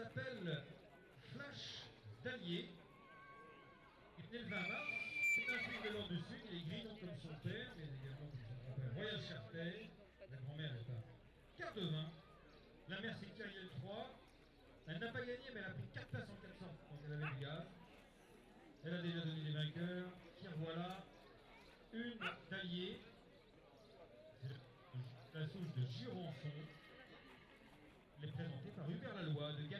s'appelle Flash d'Allier. Il est né le 20 mars. C'est un fils de l'ordre du Sud. Il est gris comme son père, mais également comme son père Royal Charter. La grand-mère est à quart de vin. La mère c'est Kyriel 3. Elle n'a pas gagné, mais elle a pris 4 places en 400 quand elle avait le gaz. Elle a déjà donné les vainqueurs. Qui voilà une d'Allier. La souche de Gironçon. Elle est présentée par Hubert Laloy de Gare.